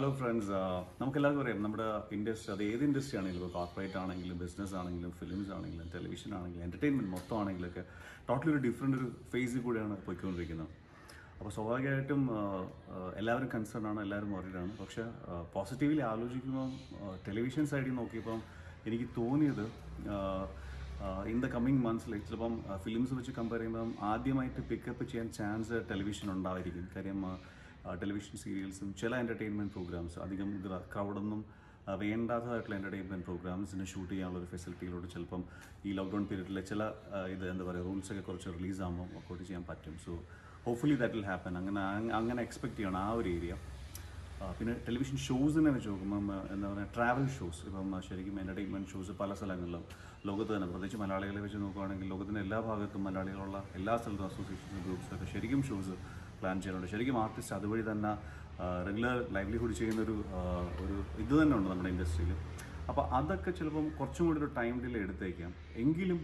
Hello friends നമുക്ക് എല്ലാവർക്കും അറിയാം. നമ്മുടെ ഇൻഡസ്ട്രി അത് ഏത് ഇൻഡസ്ട്രി ആണെങ്കിലും കോർപ്പറേറ്റ് ആണെങ്കിലും ബിസിനസ് ആണെങ്കിലും ഫിലിംസ് ആണെങ്കിലും ടെലിവിഷൻ ആണെങ്കിലും എന്റർടൈൻമെന്റ് മൊത്തം ആണെങ്കിലൊക്കെ ടോട്ടലി ഒരു ഡിഫറെന്റ് ഒരു ഫേസിൽ കൂടെയാണ് പോയിക്കൊണ്ടിരിക്കുന്നത്. അപ്പോൾ സ്വാഭാവികമായിട്ടും ആ, ആ, എല്ലാവരും കൺസേൺ ആണ് എല്ലാവരും ഓറിയഡാണ് പക്ഷേ പോസിറ്റീവ്ലി ആലോചിക്കുമ്പം ടെലിവിഷൻ സൈഡിൽ നോക്കിയപ്പം എനിക്ക് തോന്നിയത് ഇൻ ദ കമ്മിങ് മന്ത്സിൽ ചിലപ്പം ഫിലിംസ് വെച്ച് കമ്പയർ ചെയ്യുമ്പം ആദ്യമായിട്ട് പിക്കപ്പ് ചെയ്യാൻ ചാൻസ് ടെലിവിഷൻ ഉണ്ടായിരിക്കും. കാര്യം ടെലിവിഷൻ സീരിയൽസും ചില എന്റർടൈൻമെന്റ് പ്രോഗ്രാംസ് അധികം ഇത് ആ, വേണ്ടാത്തതായിട്ടുള്ള എന്റർടൈൻമെന്റ് പ്രോഗ്രാംസിന് ഷൂട്ട് ചെയ്യാനുള്ള ഒരു ഫെസിലിറ്റിയിലൂടെ ചിലപ്പം ഈ ലോക്ക്ഡൗൺ പീരീഡിലെ ചില ഇത് എന്താ പറയുക റൂൾസൊക്കെ കുറച്ച് റിലീസ് ആകുമ്പോൾ വർക്കൗട്ട് ചെയ്യാൻ പറ്റും. So hopefully that will happen അങ്ങനെ അങ്ങനെ എക്സ്പെക്ട് ചെയ്യണം ആ ഒരു ഏരിയ പിന്നെ ടെലിവിഷൻ ഷോസിനെ വെച്ച് നോക്കുമ്പം എന്താ പറയുക ട്രാവൽ ഷോസ് ഇപ്പം ശരിക്കും എന്റർടൈൻമെന്റ് ഷോസ് പല സ്ഥലങ്ങളിലും ലോകത്ത് തന്നെ പ്രത്യേകിച്ച് മലയാളികളെ വെച്ച് നോക്കുകയാണെങ്കിൽ ലോകത്തിന്റെ എല്ലാ ഭാഗത്തും മലയാളികളുള്ള എല്ലാ സ്ഥലത്തും അസോസിയേഷൻസ് ഗ്രൂപ്പ്സൊക്കെ ശരിക്കും ഷോസ് പ്ലാൻ ചെയ്യാറുണ്ട് ശരിക്കും ആർട്ടിസ്റ്റ് അതുവഴി തന്നെ റെഗുലർ ലൈവ്ലിഹുഡ് ചെയ്യുന്ന ഒരു ഇത് തന്നെ ഉണ്ട് നമ്മുടെ ഇൻഡസ്ട്രിയിൽ അപ്പോൾ അതൊക്കെ ചിലപ്പം കുറച്ചും കൂടി ഒരു ടൈം ഡിലേ എടുത്തേക്കാം. എങ്കിലും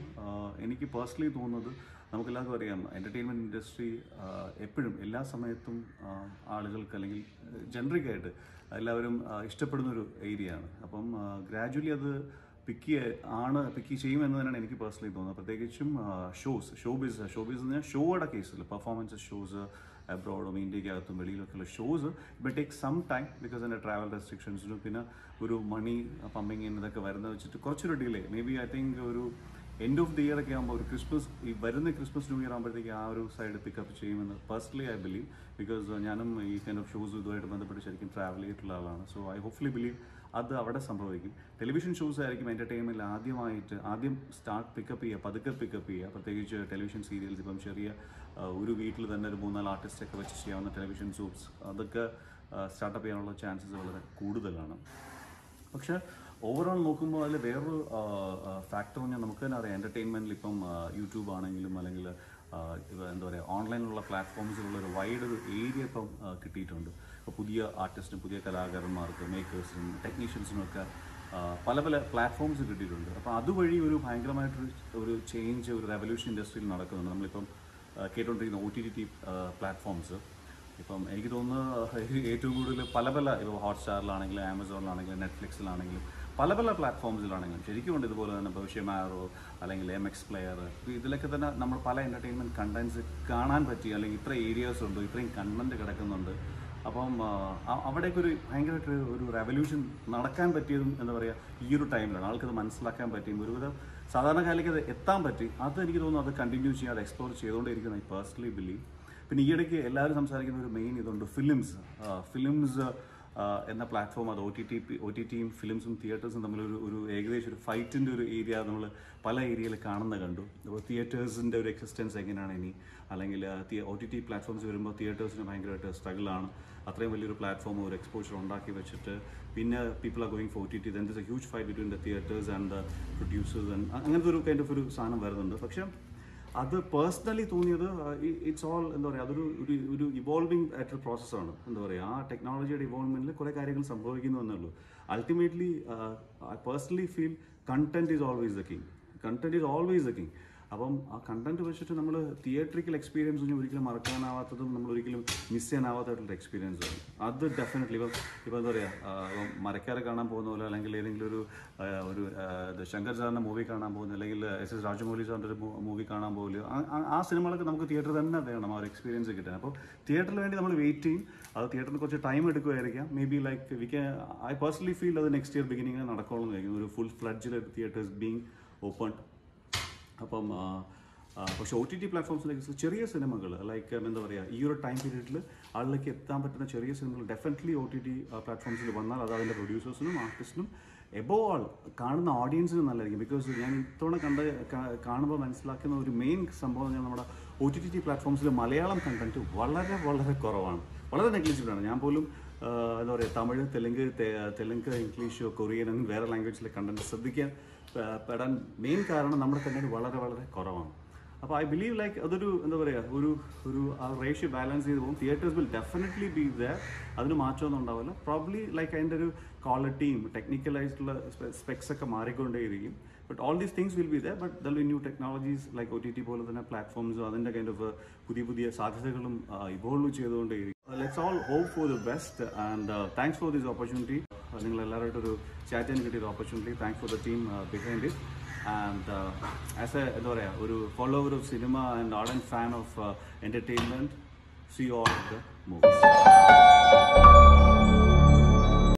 എനിക്ക് പേഴ്സണലി തോന്നുന്നത് നമുക്കെല്ലാവർക്കും അറിയാം എന്റർടൈൻമെന്റ് ഇൻഡസ്ട്രി എപ്പോഴും എല്ലാ സമയത്തും ആളുകൾക്ക് അല്ലെങ്കിൽ ജനറിക്കായിട്ട് എല്ലാവരും ഇഷ്ടപ്പെടുന്നൊരു ഇഷ്ടപ്പെടുന്ന ഒരു ഏരിയ ആണ്. അപ്പം ഗ്രാജുവലി അത് പിക്ക് ആണ് പിക്ക് ചെയ്യുമെന്ന് തന്നെയാണ് എനിക്ക് പേഴ്സണലി തോന്നുന്നത്. പ്രത്യേകിച്ചും shows show biz show biz എന്ന് പറഞ്ഞാൽ ഷോയുടെ കേസിൽ പെർഫോമൻസ് ഷോസ് അബ്രോഡും ഇന്ത്യക്കകത്തും വെളിയിലൊക്കെയുള്ള shows but take some time because എന്റെ ട്രാവൽ റെസ്ട്രിക്ഷൻസിനും പിന്നെ ഒരു മണി പമ്പിങ് ഇതൊക്കെ വരുന്നത് വെച്ചിട്ട് കുറച്ചൊരു delay may be I think ഒരു എൻഡ് ഓഫ് ദി ഇയർ ഒക്കെ ആകുമ്പോൾ ഒരു ക്രിസ്മസ് ഈ വരുന്ന ക്രിസ്മസ് ന്യൂ ഇയർ ആകുമ്പോഴത്തേക്ക് ആ ഒരു സൈഡ് പിക്കപ്പ് ചെയ്യുമെന്ന് പേഴ്സണലി ഐ ബിലീവ് ബിക്കോസ് ഞാനും ഈ കൈൻഡ് ഓഫ് ഷോസ് ഇതുമായിട്ട് ബന്ധപ്പെട്ട് ശരിക്കും ട്രാവൽ ചെയ്തിട്ടുള്ള ആളാണ്. സോ ഐ ഹോപ്പ്ഫുള്ളി ബിലീവ് അത് അവിടെ സംഭവിക്കും. ടെലിവിഷൻ ഷോസ് ആയിരിക്കും എന്റർടൈൻമെന്റിൽ ആദ്യമായിട്ട് ആദ്യം സ്റ്റാർട്ട് പിക്കപ്പ് ചെയ്യുക പതുക്കെ പിക്കപ്പ് ചെയ്യുക. പ്രത്യേകിച്ച് ടെലിവിഷൻ സീരിയൽസ് ഇപ്പം ചെറിയ ഒരു വീട്ടിൽ തന്നെ ഒരു മൂന്നാൽ ആർട്ടിസ്റ്റൊക്കെ വെച്ച് ചെയ്യാവുന്ന ടെലിവിഷൻ ഷോസ് അതൊക്കെ സ്റ്റാർട്ടപ്പ് ചെയ്യാനുള്ള ചാൻസസ് വളരെ കൂടുതലാണ്. പക്ഷേ ഓവറോൾ നോക്കുമ്പോൾ അതിൽ വേറൊരു ഫാക്ടർ പറഞ്ഞാൽ നമുക്ക് തന്നെ അറിയാം. എന്റർടൈൻമെന്റിൽ ഇപ്പം യൂട്യൂബ് ആണെങ്കിലും അല്ലെങ്കിൽ എന്താ പറയുക ഓൺലൈനിലുള്ള പ്ലാറ്റ്ഫോംസിലുള്ള ഒരു വൈഡ് ഒരു ഏരിയ ഇപ്പം കിട്ടിയിട്ടുണ്ട്. ഇപ്പോൾ പുതിയ ആർട്ടിസ്റ്റും പുതിയ കലാകാരന്മാർക്ക് മേക്കേഴ്സിനും ടെക്നീഷ്യൻസിനും ഒക്കെ പല പല പ്ലാറ്റ്ഫോംസ് കിട്ടിയിട്ടുണ്ട്. അപ്പോൾ അതുവഴി ഒരു ഭയങ്കരമായിട്ടൊരു ഒരു ചേഞ്ച് ഒരു റെവല്യൂഷൻ ഇൻഡസ്ട്രിയിൽ നടക്കുന്നുണ്ട്. നമ്മളിപ്പം കേട്ടുകൊണ്ടിരിക്കുന്ന ഒ ടി ടി പ്ലാറ്റ്ഫോംസ് ഇപ്പം എനിക്ക് തോന്നുന്നു ഏറ്റവും കൂടുതൽ പല പല ഇപ്പോൾ ഹോട്ട്സ്റ്റാറിലാണെങ്കിലും ആമസോണിലാണെങ്കിലും നെറ്റ്ഫ്ലിക്സിലാണെങ്കിലും പല പല പ്ലാറ്റ്ഫോംസിലാണെങ്കിലും ശരിക്കും ഉണ്ട് ഇതുപോലെ തന്നെ ഭവിഷ്യമാറോ അല്ലെങ്കിൽ എം എക്സ് പ്ലെയർ ഇതിലൊക്കെ തന്നെ നമ്മൾ പല എന്റർടൈൻമെന്റ് കണ്ടൻസ് കാണാൻ പറ്റി അല്ലെങ്കിൽ ഇത്ര ഏരിയാസ് ഉണ്ട് ഇത്രയും കണ്ടന്റ് കിടക്കുന്നുണ്ട്. അപ്പം അവിടേക്ക് ഒരു ഭയങ്കരമായിട്ട് ഒരു റെവല്യൂഷൻ നടക്കാൻ പറ്റിയതും എന്താ പറയുക ഈ ഒരു ടൈമിലാണ് ആൾക്കത് മനസ്സിലാക്കാൻ പറ്റിയും ഒരുവിധം സാധാരണക്കാരിലേക്ക് അത് എത്താൻ പറ്റി. അത് എനിക്ക് തോന്നുന്നു അത് കണ്ടിന്യൂ ചെയ്യാൻ അത് എക്സ്പ്ലോർ ചെയ്തുകൊണ്ടിരിക്കുന്ന ഐ പേഴ്സണലി ബിലീവ് പിന്നെ ഈയിടയ്ക്ക് എല്ലാവരും സംസാരിക്കുന്ന ഒരു മെയിൻ ഇതുണ്ട് ഫിലിംസ് ഫിലിംസ് എന്ന പ്ലാറ്റ്ഫോം അത് O T T O T ടിയും ഫിലിംസും തിയേറ്റേഴ്സും തമ്മിലൊരു ഒരു ഏകദേശം ഒരു ഫൈറ്റിന്റെ ഒരു ഏരിയ നമ്മൾ പല ഏരിയയിൽ കാണുന്ന കണ്ടു. അപ്പോൾ തിയേറ്റേഴ്സിന്റെ ഒരു എക്സിസ്റ്റൻസ് എങ്ങനെയാണ് ഇനി? അല്ലെങ്കിൽ ഒ ടി ടി പ്ലാറ്റ്ഫോംസ് വരുമ്പോൾ തിയേറ്റേഴ്സിന് ഭയങ്കരമായിട്ട് സ്ട്രഗിളാണ് അത്രയും വലിയൊരു പ്ലാറ്റ്ഫോം ഒരു എക്സ്പോഷർ ഉണ്ടാക്കി വെച്ചിട്ട് പിന്നെ people are going for T T then this a huge fight between the theatres and the producers and അങ്ങനത്തെ ഒരു കൈൻഡ് ഓഫ് ഒരു സാധനം വരുന്നുണ്ട്. പക്ഷേ അത് പേഴ്സണലി തോന്നിയത് ഇറ്റ്സ് ഓൾ എന്താ പറയുക അതൊരു ഒരു ഒരു ഇവോൾവിംഗ് ആയിട്ടൊരു പ്രോസസ്സാണ് എന്താ പറയുക ആ ടെക്നോളജിയുടെ ഇവോൾവ്മെന്റിൽ കുറേ കാര്യങ്ങൾ സംഭവിക്കുന്നു എന്നുള്ളൂ. Ultimately I personally feel content is always the king content is always the king അപ്പം ആ കണ്ടന്റ് വെച്ചിട്ട് നമ്മൾ തിയേറ്ററിക്കൽ എക്സ്പീരിയൻസ് ഒന്നും ഒരിക്കലും മറക്കാനാവാത്തതും നമ്മൾ ഒരിക്കലും മിസ് ചെയ്യാനാവാത്തതായിട്ടുള്ള എക്സ്പീരിയൻസ് ആണ്. അത് ഡെഫിനറ്റ്ലി ഇപ്പം ഇപ്പം എന്താ പറയുക ഇപ്പം മരക്കാരെ കാണാൻ പോകുന്ന പോലെ അല്ലെങ്കിൽ ഏതെങ്കിലും ഒരു ഒരു ശങ്കർ സാറിന്റെ മൂവി കാണാൻ പോകുന്ന അല്ലെങ്കിൽ എസ് എസ് രാജമൗലി സാറിന്റെ ഒരു മൂവി കാണാൻ പോകില്ല ആ സിനിമകളൊക്കെ നമുക്ക് തിയേറ്റർ തന്നെ വേണം ആ ഒരു എക്സ്പീരിയൻസ് കിട്ടാൻ. അപ്പോൾ തിയേറ്ററിന് വേണ്ടി നമ്മൾ വെയിറ്റ് ചെയ്യും. അത് തിയേറ്ററിന് കുറച്ച് time എടുക്കുമായിരിക്കാം. Maybe like we can I personally feel അത് നെക്സ്റ്റ് ഇയർ ബിഗിനിങ്ങിൽ നടക്കുള്ളൂ ഒരു ഫുൾ ഫ്ലഡ്ജിൽ തിയേറ്റേഴ്സ് ബീങ് ഓപ്പൺ അപ്പം പക്ഷേ ഒ ടി ടി പ്ലാറ്റ്ഫോംസിലേക്ക് ചെറിയ സിനിമകൾ ലൈക്ക് എന്താ പറയുക ഈ ഒരു ടൈം പീരീഡിൽ ആളിലേക്ക് എത്താൻ പറ്റുന്ന ചെറിയ സിനിമകൾ ഡെഫിനറ്റ്ലി ഒ ടി ടി പ്ലാറ്റ്ഫോംസിൽ വന്നാൽ അത് അതിന്റെ പ്രൊഡ്യൂസേഴ്സിനും ആർട്ടിസ്റ്റിനും എബോ ആൾ കാണുന്ന ഓഡിയൻസിനും നല്ലതായിരിക്കും. ബിക്കോസ് ഞാൻ ഇത്തവണ കണ്ട് കാണുമ്പോൾ മനസ്സിലാക്കുന്ന ഒരു മെയിൻ സംഭവം ഞാൻ നമ്മുടെ ഒ ടി ടി പ്ലാറ്റ്ഫോംസിൽ മലയാളം കണ്ടന്റ് വളരെ വളരെ കുറവാണ്. വളരെ നെഗ്ലിജിബിൾ ആണ്. ഞാൻ പോലും എന്താ പറയുക തമിഴ് തെലുങ്ക് തെലുങ്ക് ഇംഗ്ലീഷ് കൊറിയൻ അങ്ങനെ വേറെ ലാംഗ്വേജിലെ കണ്ടന്റ് ശ്രദ്ധിക്കാൻ പെടാൻ മെയിൻ കാരണം നമ്മുടെ കണ്ടന്റ് വളരെ വളരെ കുറവാണ്. അപ്പോൾ ഐ ബിലീവ് ലൈക്ക് അതൊരു എന്താ പറയുക ഒരു ഒരു ആ റേഷ്യോ ബാലൻസ് ചെയ്ത് പോകും. Theatres will definitely be the അതിന് മാറ്റമൊന്നും ഉണ്ടാവില്ല. പ്രോബ്ലി ലൈക്ക് അതിന്റെ ഒരു ക്വാളിറ്റിയും ടെക്നിക്കലായിട്ടുള്ള സ്പെക്സ് ഒക്കെ മാറിക്കൊണ്ടേയിരിക്കും. But all these things will be the but the new technologies like O T T പോലെ തന്നെ പ്ലാറ്റ്ഫോംസും അതിന്റെ കൈൻഡ് ഓഫ് പുതിയ പുതിയ സാധ്യതകളും ഇവോൾവ് ചെയ്തുകൊണ്ടേയിരിക്കും. Let's all hope for the best and thanks for this opportunity നിങ്ങൾ എല്ലാവരുമായിട്ട് ഒരു ചാറ്റ് ചെയ്യാൻ കിട്ടിയ opportunity thanks for the team behind it and as a എന്താ പറയുക ഒരു follower of cinema and art and fan of entertainment see all the movies